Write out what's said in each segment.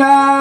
Alhamdulillah.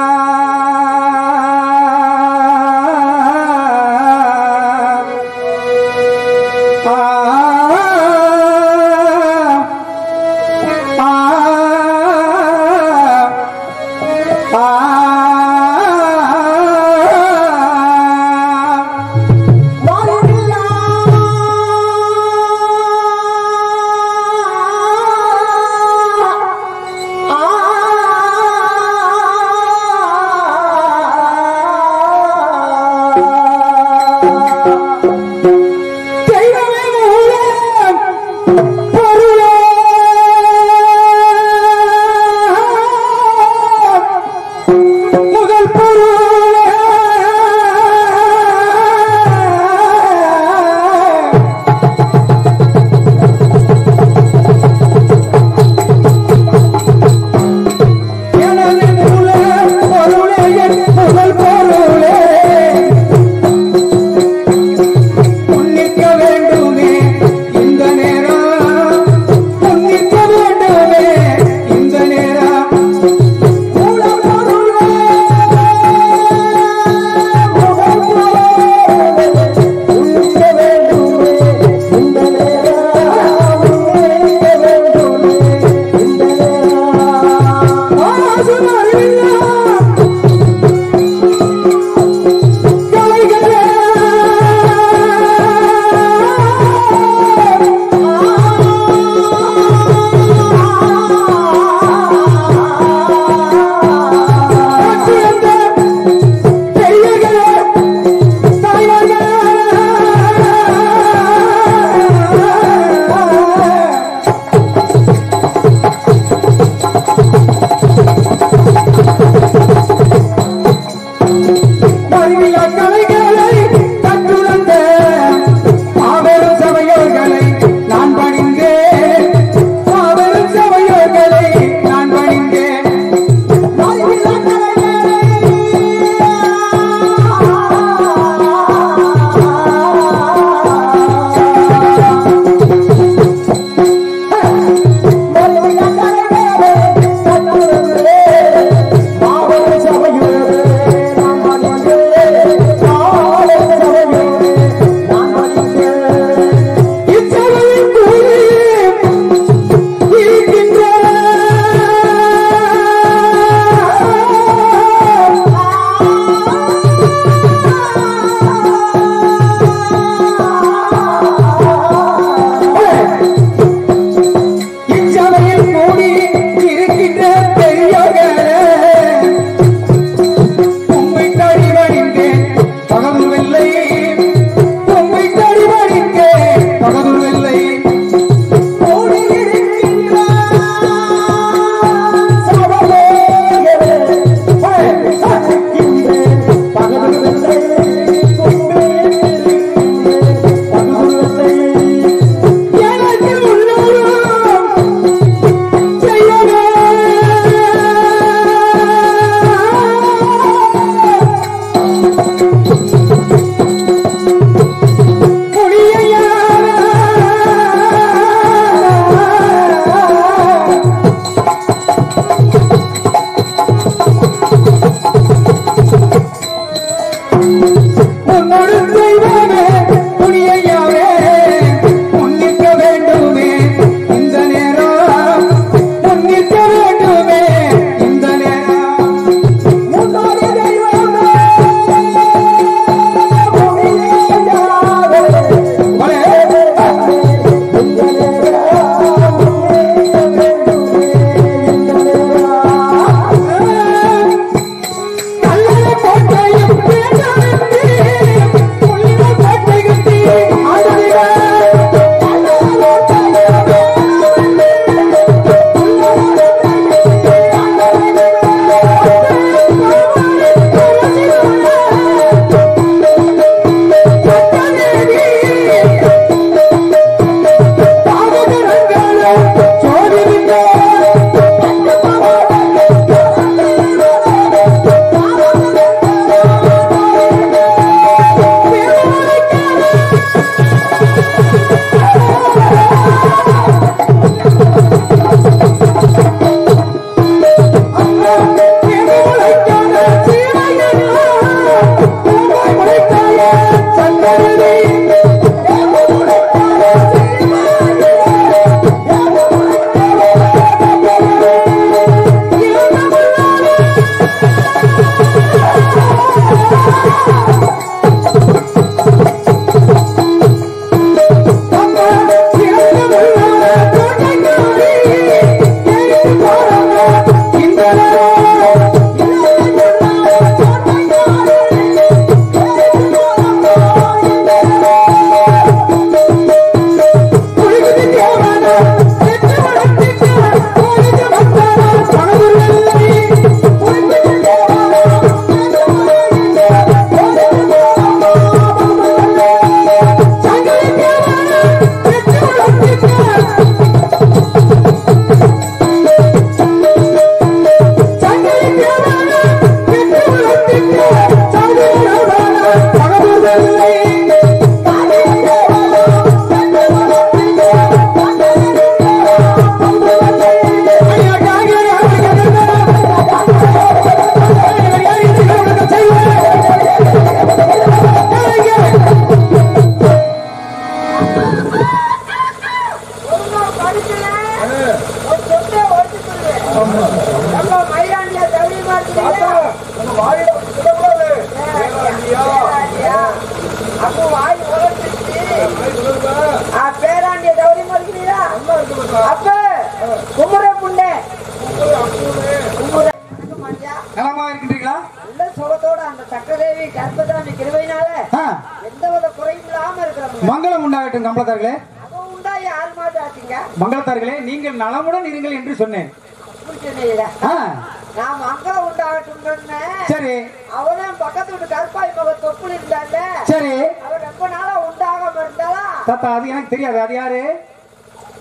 அது எனக்கு தெரியாது. அது யாரு?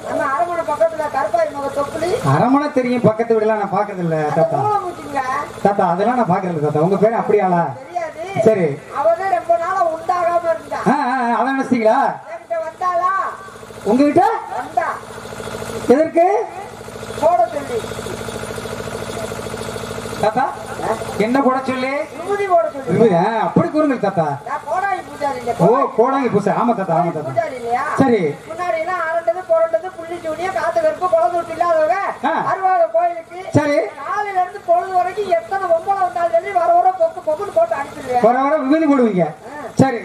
நம்ம அரமனை பக்கத்துல கருப்பாய் மக தொப்புளி அரமணை தெரியும். பக்கத்து வீடுலாம் நான் பாக்குறது இல்ல தாத்தா. தாத்தா அதெல்லாம் நான் பாக்குறது தாத்தா. உங்க பேரு அப்படியாளா சரி. அவதான் ரொம்ப நாளா உண்டாகாம இருந்தா. ஆ, ஆ, ஆ, அதான் நினைச்சிட்டீங்களா? என்கிட்ட வந்தாளா? உங்ககிட்ட? வந்தா. எதற்கு? போட சொல்லி. தாத்தா என்ன போட சொல்லி? விபூதி போட சொல்லி. அப்படி கூறுங்கள் தாத்தா நான் போடாடி பூஜாரி இல்லையா ஓ கோடாங்கி பூசை. ஆமா தாத்தா ஆமா தாத்தா. சரி. முன்னாடி எல்லாம் அரண்டது புரண்டது புள்ளி சூனிய காத்து கருப்பு குழந்தை விட்டு இல்லாதவங்க. அருவாத கோயிலுக்கு சரி. காலையில இருந்து பொழுது வரைக்கும் எத்தனை பொம்பளை வந்தாலும் சரி வர வர பொக்கு பொக்குன்னு போட்டு அனுப்பிடுவேன். வர வர விபூதி போடுவீங்க. சரி.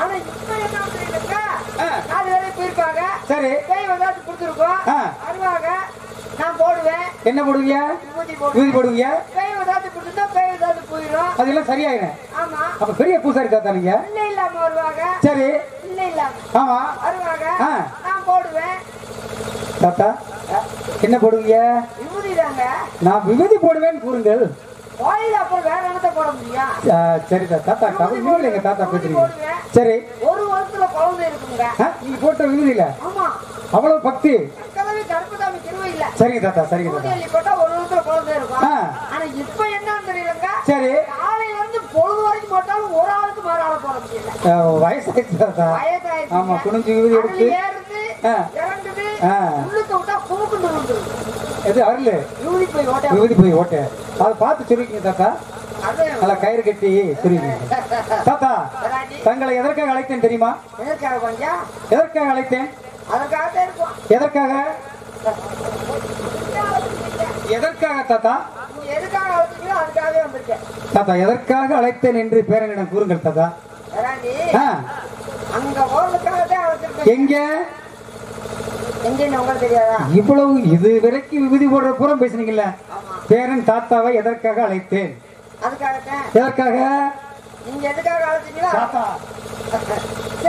ஆனா இப்ப என்ன ஆ. நாலு பேரும் போயிருப்பாங்க. சரி. பேய் வந்தாச்சு கொடுத்துருக்கோம். ஆ. நான் போடுவேன். என்ன போடுவீங்க போடுவேன். போடுவீங்க பேய் வந்தாச்சு போயிடும். அதெல்லாம் சரியாயிடும் ஆமா. அப்ப பெரிய பூசாரி தாத்தா நீங்க இல்ல இல்லாம வருவாங்க. சரி. இல்ல இல்லாம ஆமா. வருவாங்க. நான் போடுவேன். தாத்தா என்ன போடுவீங்க விபூதி தாங்க. நான் விபூதி போடுவேன்னு கூறுங்கள். கோயில் அப்புறம் வேற என்னத்த போட முடியும் சரி தாத்தா கவலை எங்க தாத்தா பேசுறீங்க? போடுவேன். சரி. ஒரு வருஷத்துல குழந்தை இருக்குங்க. நீங்க போட்ட விபூதி இல்ல ஆமா. அவ்வளவு பக்தி. சரிங்க தாத்தா சரிங்க தாத்தா. ஒரு வருஷத்துல குழந்தை இருக்கும். ஆனா இப்ப என்னன்னு தெரியலங்க. சரி. காலையில இருந்து பொழுது வரைக்கும் போட்டாலும் ஒரு ஆளுக்கு மறு ஆளை போட முடியல. வயசாயிடுச்சு தாத்தா. வயசாயிடுச்சு. ஆமா குனிஞ்சு விபூதி எடுத்து. இறங்குது. உள்ளுக்கு விட்டா விழுந்துருது எது அருள்? யூனி போய் ஓட்ட. போய் ஓட்ட. அதை பார்த்து சொல்லிக்கீங்க தாத்தா. நல்லா கயிறு கட்டி சொல்லிக்கீங்க தாத்தா தங்களை எதற்காக அழைத்தேன் தெரியுமா? எதற்காக எதற்காக அழைத்தேன்? இருக்கும். எதற்காக? எதற்காக தாத்தா? தாத்தா எதற்காக அழைத்தேன் என்று பேரனிடம் கூறுங்கள் தாத்தா. எங்க? இவ்வளவு இது வரைக்கும் விபூதி போடுற பூரம் பேசுனீங்கல்ல. பேரன் தாத்தாவை எதற்காக அழைத்தேன்? எதற்காக?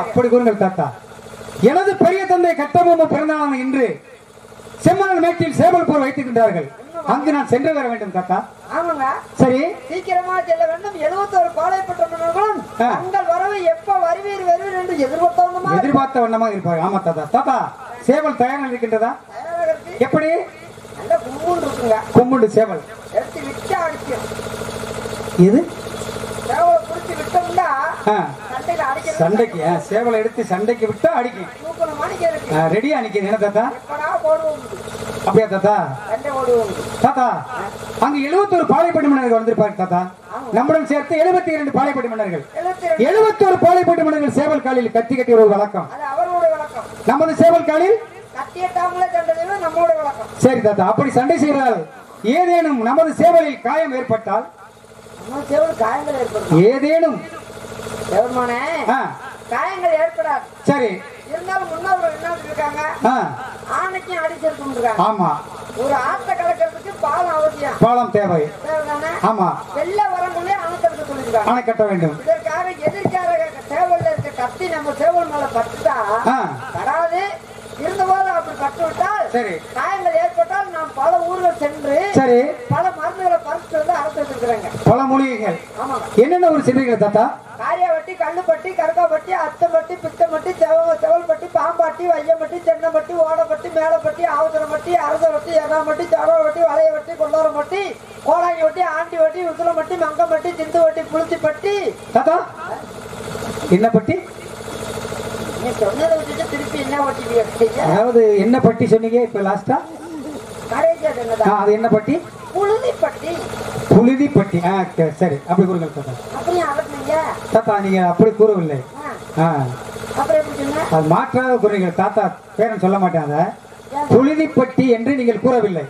அப்படி கூறுங்கள் தாத்தா. எனது பெரிய தந்தை கட்டபொம்ம பிறந்தநாள் இன்று செம்மணல் மேட்டில் சேவல்பூர் வைத்திருக்கின்றார்கள். அங்கு நான் சென்று வர வேண்டும் தாத்தா. ஆமாங்க. சரி. சீக்கிரமா செல்ல வேண்டும். எழுபத்தோரு பாளையப்பட்ட மன்னர்களும் ஆ. தங்கள் வரவு எப்ப வருவீர் வருவீர் என்று எதிர்பார்த்தவனமா எதிர்பார்த்த வண்ணமாக இருப்பாங்க ஆமா தாத்தா. தாத்தா சேவல் தயாராக இருக்கின்றதா எப்படி? கும்புன்னு இருக்குங்க. கொம்புண்டு சேவல். எடுத்து விட்டா அடிக்கும். எது? சேவலை பிடிச்சி விட்டோம்னா சண்டைக்கு சேவலை எடுத்து சண்டைக்கு விட்டா அடிக்கும். ஆ, ரெடியா நிக்குது என்ன தாத்தா? அப்படியா தாத்தா? தாத்தா அங்க 71 பாளையப்பட்டு மன்னர்கள் வந்திருப்பாங்க தாத்தா நம்முடன் சேர்த்து 72 இரண்டு பாளையப்பட்டு மன்னர்கள் எழுபத்தி 71 பாளையப்பட்டு மன்னர்கள் சேவல் காலில் கத்தி கட்டி ஒரு வழக்கம். நமது சேவல் காலில்? சரி தாத்தா அப்படி சண்டை செய்தால் ஏதேனும் நமது சேவலில் காயம் ஏற்பட்டால்? ஏதேனும். சேவல்மானே ஆ, காயங்கள் ஏற்படாது சரி. இருந்தாலும் முன்னோர்கள் என்ன இருக்காங்க ஆணைக்கும் அடிச்சிருக்கும் இருக்காங்க ஆமா. ஒரு ஆட்டை கலக்கிறதுக்கு பாலம் அவசியம். பாலம் தேவை? ஆமா. வெள்ள வரங்குள்ளே அணைக்கிறது சொல்லியிருக்காங்க அணை கட்ட வேண்டும். இதற்காக எதிர்க்கார சேவல்ல இருக்க கத்தி நம்ம சேவல் மேல பட்டுட்டா வராது. இருந்தபோது அப்படி பட்டு விட்டால் சரி. காயங்கள் ஏற்பட்டால் நாம் பல ஊர்கள் சென்று சரி. பல மருந்துகளை பறிச்சு வந்து அரசு வச்சிருக்கிறாங்க. பல மூலிகைகள். ஆமாங்க என்னென்ன ஒரு சென்றீர்கள் தாத்தா காரியாவட்டி கல்லுப்பட்டி கருக்காப்பட்டி அத்தம்பட்டி பித்தம்பட்டி செவ செவல்பட்டி பாம்பாட்டி வையம்பட்டி தென்னம்பட்டி ஓடப்பட்டி மேலப்பட்டி ஆவசரம்பட்டி அரசவட்டி எறாம்பட்டி சரவட்டி வளையவட்டி கொண்டாரம்பட்டி கோடாங்கி வட்டி ஆண்டி வட்டி உசுலம்பட்டி மங்கம்பட்டி சிந்து வட்டி புளிச்சிப்பட்டி தாத்தா என்ன பட்டி நீ சொன்னதை அதாவது என்ன பட்டி சொன்னீங்க இப்ப லாஸ்டா அது என்ன பட்டி? புழுதிப்பட்டி புழுதி பட்டி. ஆ சரி அப்படி கூறுங்கள் தாத்தா தாத்தா நீங்க அப்படி கூறவில்லை. ஆ, அது மாற்றாக கூறுங்கள் தாத்தா பேரன் சொல்ல மாட்டாங்க புழுதிப்பட்டி என்று நீங்கள் கூறவில்லை.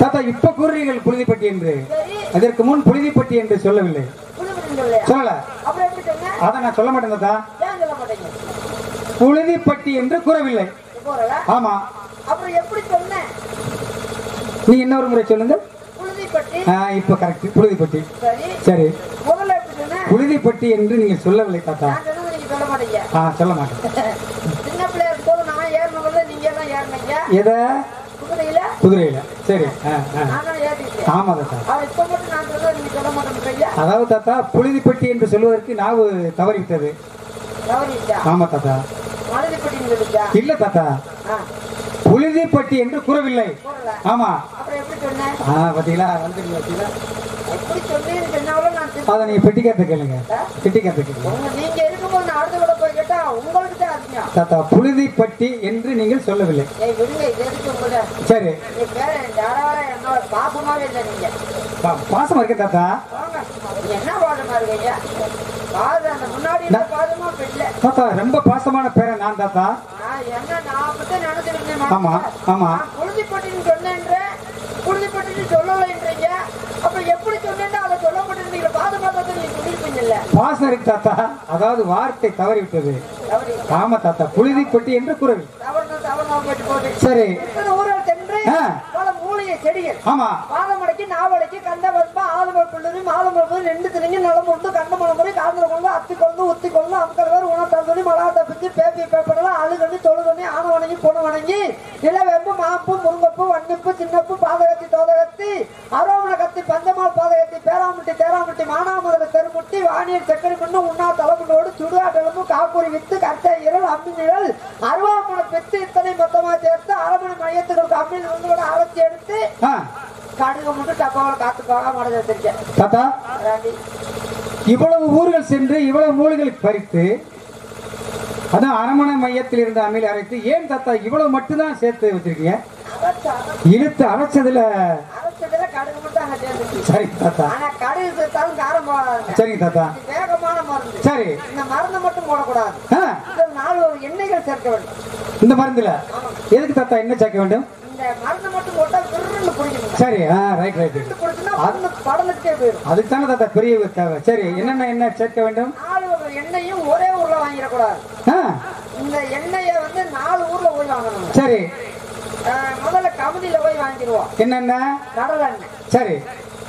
தாத்தா இப்ப கூறுறீர்கள் புழுதிப்பட்டி என்று. அதற்கு முன் புழுதிப்பட்டி என்று சொல்லவில்லை. புழுதிப்பட்டி சொல்லல. சொன்ன அதை நான் சொல்ல மாட்டேன் புழுதிப்பட்டி என்று கூறவில்லை. ஆமா. அப்புறம் எப்படி சொன்னேன்? நீங்க இன்னொரு முறை சொல்லுங்க இப்ப கரெக்ட் புழுதிப்பட்டி. சரி. புழுதிப்பட்டி என்று நீங்க சொல்லவில்லை தாத்தா. ஆ சொல்ல மாட்டேன். சின்ன பிள்ளையா இருக்கும்போது நான் நீங்க ஏறினீங்க. எதை? குதிரையில? குதிரையில. சரி. ஆ, ஆ. ஆமா தாத்தா அதாவது தாத்தா புழுதிப்பட்டி என்று சொல்வதற்கு நாவு தவறிவிட்டது. ஆமா தாத்தா. இல்ல தாத்தா. புழுதிப்பட்டி என்று கூறவில்லை. ஆமா. பாத்தீங்களா? வந்து அதை நீங்க பெட்டி கேட்ட கேளுங்க. பெட்டி கேட்ட கேளுங்க தாத்தா புழுதிப்பட்டி என்று நீங்கள் சொல்லவில்லை. சரி. பேர பாசமா இருக்க தாத்தா. தாத்தா ரொம்ப பாசமான பேரன் நான் தாத்தா. ஆமா, ஆமா. புழுதிப்பட்டின்னு சொன்னேன்றேன் புழுதிப்பட்டின்னு சொல்லலைன்றீங்க. அப்ப எப்படி சொன்னேன்னா அதை சொல்ல மாட்டேன்றீங்க பாசமா தான் நீங்க சொல்லிருப்பீங்கல்ல பாசம் இருக்கு தாத்தா அதாவது வார்த்தை தவறிவிட்டது. தவறி ஆமா தாத்தா என்று தவறுனா தவறுனா போயிட்டு போட்டு சரி. ஆமா. பாதமடைக்கு நாவடைக்கு கண்ட வன்பா மாலை பிள்ளைரி ரெண்டு திணிங்க நலம் கொண்டு கண்ட மலமுறை காந்தல கொண்டு அத்தி கொண்டு உத்தி கொண்டு அம்கல் வேறு உணத்தந்தொழி மலா தப்பிச்சு பேப்பி பேப்படலாம் அழுகண்ணி தொழுகண்ணி ஆன வணங்கி பொண்ணு வணங்கி நிலவேம்பு மாப்பு முருங்கப்பு வன்னிப்பு சின்னப்பு பாதகத்தி தோதகத்தி அரோமண கத்தி பஞ்சமால் பாதகத்தி பேராமுட்டி தேராமுட்டி மானாமுதல தெருமுட்டி வாணியர் சக்கரை மண்ணு உண்ணா தலைமுன்னோடு சுடுகாட்டெலும்பு காக்கூரி வித்து கட்டை இரல் அம்மி நிழல் அருவாமண பெத்து இத்தனை மொத்தமாக சேர்த்து அரமணி மையத்துக்கு அம்மியில் வந்து கூட அரைச்சி எடுத்து கடுகு மட்டும் டப்பாவில் காத்து போக மடை வச்சிருக்கேன் தாத்தா இவ்வளவு ஊர்கள் சென்று இவ்வளவு மூலிகளை பறித்து அதான் அரமணை மையத்தில் இருந்த அம்மியில் அரைத்து ஏன் தாத்தா இவ்வளவு மட்டும்தான் சேர்த்து வச்சிருக்கீங்க? இழுத்து அரைச்சதுல சரி தாத்தா. சரிங்க தாத்தா. சரி. இந்த மருந்தை மட்டும் போடக்கூடாது. நாலு எண்ணெய்கள் சேர்க்க வேண்டும். இந்த மருந்துல? எதுக்கு தாத்தா என்ன சேர்க்க வேண்டும்? இந்த மருந்து மட்டும் போட்டா விருன்னு பிடிக்கணும் சரி ஆ ரைட் ரைட் மருந்து படலுக்கே போயிடும். அதுக்கு தானே தாத்தா பெரிய தேவை சரி என்னென்ன என்ன சேர்க்க வேண்டும்? நாலு எண்ணெயும் ஒரே ஊர்ல வாங்கிடக்கூடாது. இந்த எண்ணெயை வந்து நாலு ஊர்ல போய் வாங்கணும். சரி. முதல்ல கமுதியில போய் வாங்கிடுவோம். என்னென்ன? கடல் எண்ணெய். சரி.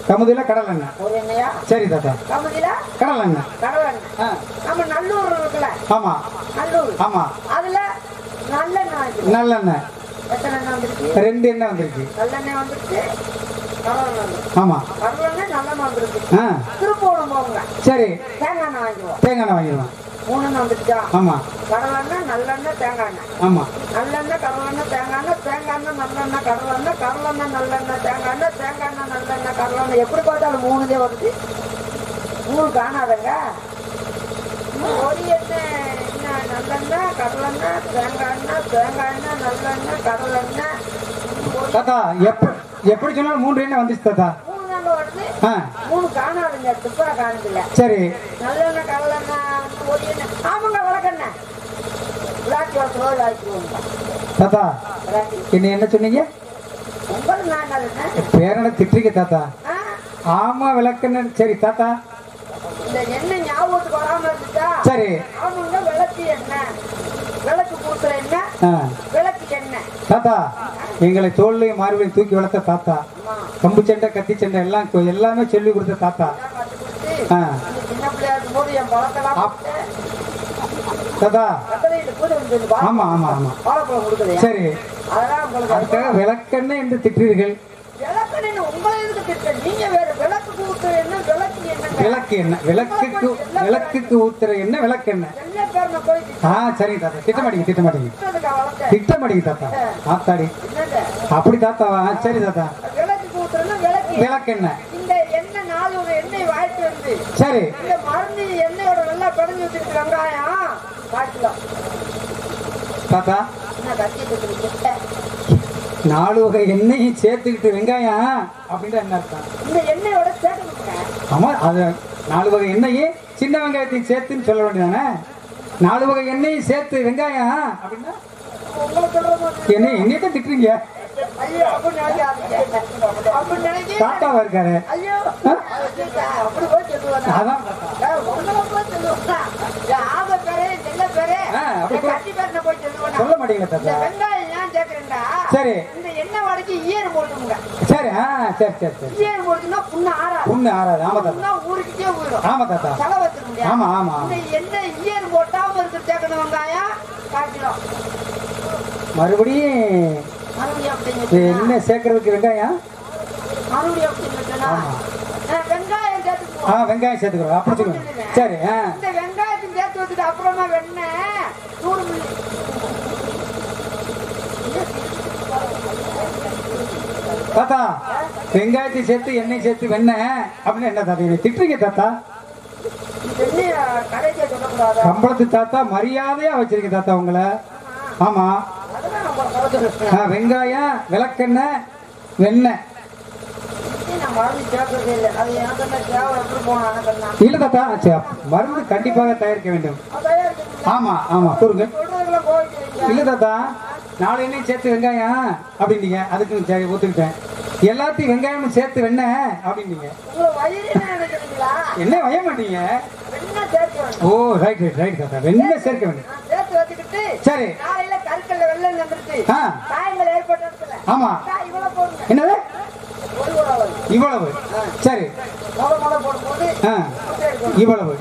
கமுதில கடல் எண்ணெய். ஒரு எண்ணெயா? சரி தாத்தா. கமுதியில கடல் எண்ணெய். கடல் எண்ணெய். நம்ம நல்லூர் இருக்குல்ல? ஆமா. நல்லூர். ஆமா. அதுல நல்லெண்ணெய் நல்லெண்ணெய். ரெண்டு எண்ணெய் வந்திருக்கு. ஆமா. சரி. தேங்காய் வாங்கிடுவோம். தேங்காய் எண்ணெய் வாங்கிடுவோம். மூணு எண்ணெய் வந்துருச்சா? ஆமா. கடலெண்ணெய் நல்லெண்ணெய் தேங்காய் ஆமா. நல்லெண்ணெய் கடலெண்ணெய் தேங்காய் தேங்காய் நல்லெண்ணெய் கடலெண்ணெய் கடலெண்ணெய் நல்லெண்ணெய் தேங்காய் தேங்காய் நல்லெண்ணெய் கடலெண்ணெய் எப்படி பார்த்தாலும் மூணுதே வருது. மூணு காணாதங்க. ஒரு எண்ணெய். நல்லெண்ணெய் கடலெண்ணெய் தேங்காய் எண்ணெய் தேங்காய் எண்ணெய் நல்லெண்ணெய் இன்னும் ஒரு தாத்தா எப்ப எப்படி சொன்னாலும் மூன்று எண்ணெய் வந்துச்சு தாத்தா. மூணு தாங்க வருது மூணு காணாதுங்க துப்புரா காணுதில்ல சரி. நல்லெண்ணெய் வந்து ஒரு எண்ணெய். ஆமாங்க விளக்கெண்ணெய். விளாக்கி வளர்த்து போய் வாங்கிக்குவோங்க தாத்தா என்ன என்ன சொன்னீங்க? பேரனை திட்டுறீங்க தாத்தா. ஆமா விளக்குன்னு சரி தாத்தா. எண்ணெய் சரி. விளக்கு விளக்கு பூசுற விளக்கு தாத்தா எங்களை தோல்லையும் மார்பிலையும் தூக்கி வளர்த்த தாத்தா. கம்பு சண்டை கத்தி சண்டை எல்லாம் எல்லாமே சொல்லி கொடுத்த தாத்தா. தாத்தா. ஆமா ஆமா ஆமா. சரி. அதுக்காக விளக்கெண்ணெய் என்று திட்டுறீர்கள். விளக்கு உங்களை எதுக்கு நீங்க வேற விளக்கு ஊத்துற என்ன விளக்கு விளக்கு என்ன? விளக்குக்கு விளக்குக்கு ஊத்துற என்ன விளக்கு என்ன? ஆ சரி தாத்தா. திட்டமாடிங்க திட்டமாட்டிங்க திட்ட தாத்தா. ஆத்தாடி. அப்படி தாத்தாவா சரி தாத்தா. விளக்கு என்ன? சரி. இந்த மருந்து நல்லா தாத்தா நாலு வகை எண்ணெயும் சேர்த்துக்கிட்டு வெங்காயம் அப்படின்ற என்ன அர்த்தம்? இந்த எண்ணெயோட ஆமா அது நாலு வகை எண்ணெயும் சின்ன வெங்காயத்தையும் சேர்த்துன்னு சொல்ல வேண்டியதானே? நாலு வகை எண்ணெயும் சேர்த்து வெங்காயம் அப்படின்னா? என்ன தான் திட்டுறீங்க? தாத்தாவா இருக்காரு. அதான் செல்ல இந்த தாத்தா சரி. இந்த எண்ணெய் வடைக்கு ஈயர் போட்டுங்க சரி ஆ சரி சரி சரி. ஈயர் போட்டுனா புண்ணு ஆறாது. புண்ணு ஆறாது. ஆமா தாத்தா. புண்ணா ஊருக்கிட்டே போயிடும் ஆமா தாத்தா. வச்சிட முடியாது. ஆமா ஆமா இந்த எண்ணெய் ஈயர் போட்டாம இருக்க தேக்கணும் வெங்காயம் காய்ச்சிடும் மறுபடியும் என்ன சேர்க்கறதுக்கு வெங்காயம்? மறுபடியும். வெங்காயம் ஆ சேர்த்துக்குவோம். வெங்காயம் சேர்த்துக்கிறோம். அப்படி சொல்லுங்க சரி இந்த வெங்காயத்தையும் சேர்த்து வச்சுட்டு அப்புறமா வெண்ணெய் நூறு மில்லி தாத்தா வெங்காயத்தை சேர்த்து எண்ணெய் சேர்த்து வெண்ணெய் அப்படின்னு என்ன தாத்தா என்னை திட்டுறீங்க தாத்தா? சம்பளத்து தாத்தா மரியாதையா வச்சிருக்க தாத்தா உங்களை. ஆமா. வெங்காயம் விளக்கெண்ணெய் வெண்ணெய். இல்ல தாத்தா மருந்து கண்டிப்பாக தயாரிக்க வேண்டும். ஆமா ஆமா கூறுங்க இல்ல தாத்தா. நாலு எண்ணெய் சேர்த்து வெங்காயம் அப்படின்னீங்க. அதுக்கு சரி ஒத்துக்கிட்டேன் எல்லாத்தையும் வெங்காயமும் சேர்த்து வெண்ணெய் அப்படின்னீங்க. என்ன வய மாட்டீங்க? ஓ ரைட் ரைட் ரைட் தாத்தா. வெண்ணெய் சேர்க்க வேண்டும். சரி. ஆமா. என்னது? இவ்வளவு. சரி. இவ்வளவு.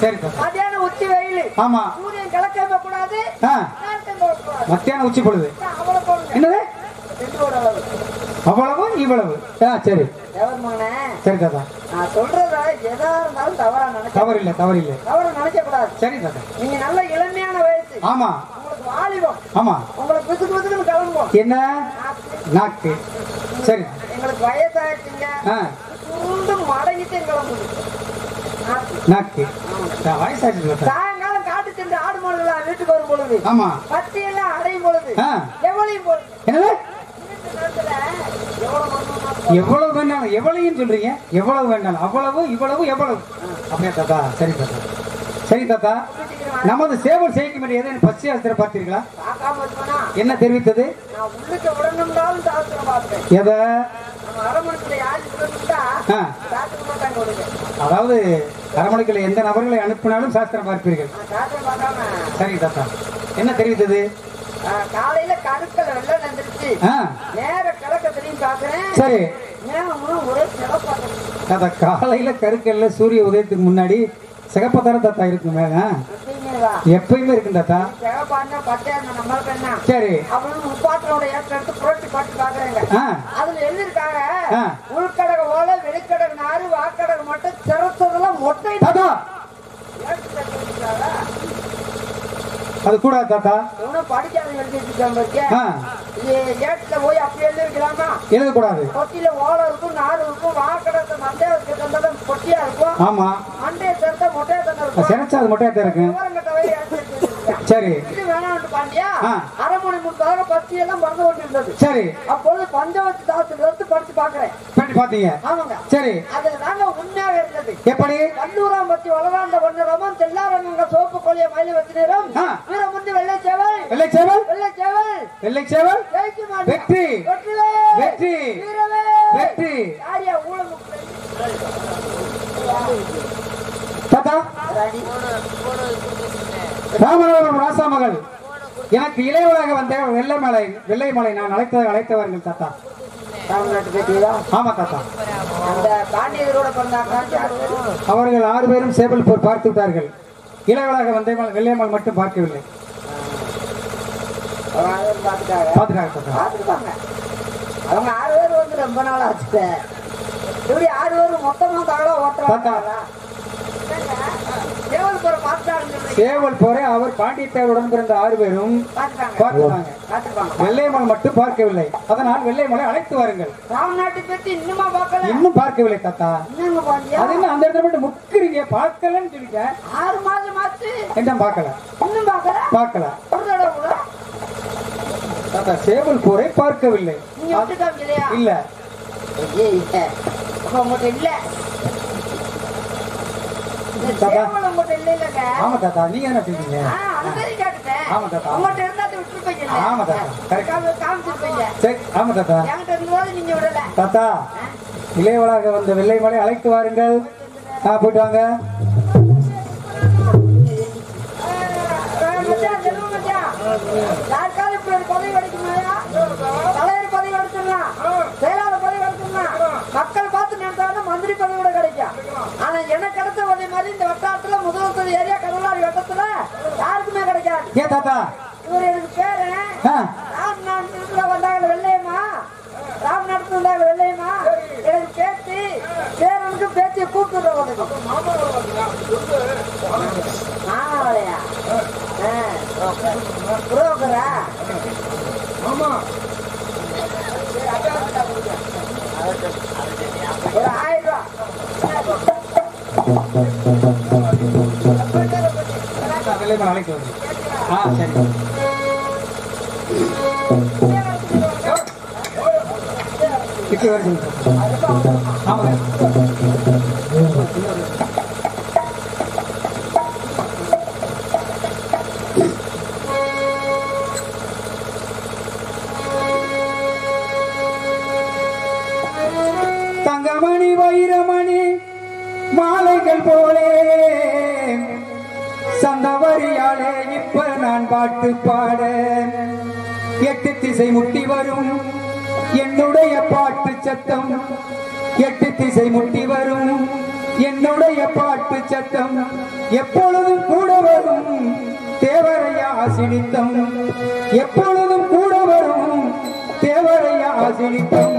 சரி தாத்தா. உச்சி வெயில். ஆமா. சூரியன் கிழக்க கூடாது. மத்தியானம் உச்சி பொழுது. என்னது? அவ்வளவு இவ்வளவு. ஆ சரி. சரி தாத்தா. நான் சொல்றத எதா இருந்தாலும் தவறா நினைக்க தவறு இல்லை தவறு இல்லை தவறா நினைக்க கூடாது. சரி தாத்தா. நீங்க நல்ல இளமையான வயசு. ஆமா. உங்களுக்கு வாலிபம். ஆமா. உங்களுக்கு பிசுக்குன்னு கிளம்பும் என்ன? நாக்கு. சரி. எங்களுக்கு சுருண்டு மடங்கிட்டு கிளம்புது நாக்கு. வயசாச்சு தாத்தா சாயங்காலம் காட்டு சென்று ஆடு மாடுகளா வீட்டுக்கு வரும் பொழுது ஆமா. எல்லாம் அடையும் பொழுது. எவ்வளையும் பொழுது? எவ்வளவு வேணாலும் எவ்வளவுன்னு சொல்றீங்க? எவ்வளவு வேணாலும். அவ்வளவு இவ்வளவு எவ்வளவு. அப்படியே தாத்தா? சரி தாத்தா. சரி தாத்தா. நமது சேவல் செய்ய வேண்டிய ஏதேனும் பச்சை பார்த்தீர்களா? என்ன தெரிவித்தது? எதை? அதாவது அரமணிக்குள்ள எந்த நபர்களை அனுப்பினாலும் சாஸ்திரம் பார்ப்பீர்கள். சரி தாத்தா என்ன தெரிவித்தது? காலையில கருக்கல வெள்ளம் வந்துருச்சு. நேர கிழக்க திரும்பி பாக்குறேன் சரி. தாத்தா காலையில கருக்கல்ல சூரிய உதயத்துக்கு முன்னாடி சிகப்பத்தார தாத்தா இருக்கு மேல? எப்பயுமே இருக்கும் தாத்தா. சரி. முப்பாட்டனோட ஏற்ற எடுத்து புரட்டி பாட்டு பாக்குறாங்க அதுல எழுதிருக்காங்க. உள்கடக ஓலை வெளிக்கடகு நாறு வாக்கடகு மட்டும் சிறச்சதெல்லாம் மொட்டை தாத்தா. அது கூடாது தாத்தா. இவனும் படிக்காத எழுதி வச்சிருக்காங்க ஆ. ஏட்டுல போய் அப்படி எழுதி வைக்கலாமா எழுதக்கூடாது. பொட்டியில ஓலை இருக்கும் நாறு இருக்கும் வாக்கடத்தை மண்டைய தந்தாலும் பொட்டியா இருக்கும். ஆமா. மண்டைய சேர்த்தா மொட்டையா தந்தா இருக்கும் சிறச்சா அது மட்டும் தான் இருக்கு சரி. இது வேணாம்னு பாண்டியா ஆ. அரை மணி முன்பாக பத்தி எல்லாம் மறந்து கொண்டிருந்தது. சரி. அப்பொழுது பஞ்சவத்தி தாசத்துல இருந்து படிச்சு பாக்குறேன் பண்ணி பாத்தீங்க ஆமாங்க. சரி. அதுல தாங்க உண்மையாக இருந்தது. எப்படி? கல்லூராம் பத்தி வளராண்ட ஒன்னரமும் தெல்லாரங்க சோப்பு கொழிய மயில வச்சினரும். வீரமுந்து வெள்ளை சேவல் வெள்ளை சேவல் வெள்ளை சேவல் வெள்ளை சேவல். வெற்றி. வெற்றி. வீரவே. வெற்றி. யாரியா? ஊழல் தாத்தா? ராமநாதபுரம் ராசா மகள். எனக்கு இளையவளாக வந்த வெள்ளை மலை வெள்ளை மலை நான் அழைத்த அழைத்தவர்கள் தாத்தா. ஆமா தாத்தா. அவர்கள் ஆறு பேரும் சேவல் போர் பார்த்து விட்டார்கள். இளையவளாக வந்த வெள்ளையம்மாள் மட்டும் பார்க்கவில்லை. அவங்க ஆறு பேர் வந்து ரொம்ப நாள் ஆச்சு இப்படி ஆறு பேர் மொத்தமா தகவலா. ஓட்டுறாங்க சேவல் போற போரை அவர் பாண்டியத்தாருடன் பிறந்த ஆறு பேரும் வெள்ளையம்மாள் மட்டும் பார்க்கவில்லை. அதனால் வெள்ளையம்மலை அழைத்து வாருங்கள். இன்னுமா பார்க்கவில்லை தாத்தா. அது என்ன அந்த இடத்துல மட்டும் முக்குறீங்க பார்க்கலன்னு சொல்லிட்டேன் ஆறு ஆச்சு. என்ன பார்க்கல? இன்னும் பார்க்கல? பார்க்கல. தாத்தா சேவல் போரை பார்க்கவில்லை. இல்ல. இல்ல அப்ப உங்கள்கிட்ட இல்ல இந்த தாத்தா. ஆமா தாத்தா நீங்க என்ன கேட்டுட்டேன். ஆமா தாத்தா. உங்கள்கிட்ட இருந்தா அதை விட்டுருப்பீங்கல்ல? ஆமா தாத்தா. correct. காமி- காமிச்சிருப்பீங்க. சரி ஆமா தாத்தா என்கிட்ட இருந்தபோது நீங்க விடல. தாத்தா இளையவளாக வந்த வெள்ளை மலை அழைத்து வாருங்கள் ஆ போயிட்டு வாங்க ஆ, மச்சான், செல்வம் மச்சான். யாருக்காவது இப்படி ஒரு எனக்கு அடுத்த உதவி மாதிரி இந்த வட்டாரத்துல முதல் ஏரியா கடலாடி வட்டத்துல யாருக்குமே கிடைக்காது. ஏன் தாத்தா? இவர் எனக்கு பேரு ராம்நாட்டுல வந்தாங்க வெள்ளையம்மா. ராம்நாட்டுல வந்தாங்க வெள்ளையம்மா. எனக்கு பேச்சு பேரனுக்கு பேச்சு கூப்பிட்டு புரோக்கரா? ஆமா. சரி கையாலே இப்ப நான் பாட்டு பாட. எட்டு திசை முட்டி வரும் என்னுடைய பாட்டு சத்தம். எட்டு திசை முட்டி வரும் என்னுடைய பாட்டு சத்தம். எப்பொழுதும் கூட வரும் தேவரையா சிரித்தம் எப்பொழுதும் கூட வரும் தேவரையா சிரித்தம்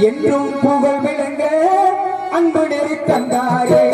என்றும் புகழ் விளங்க அன்பு நெறி தந்தாரே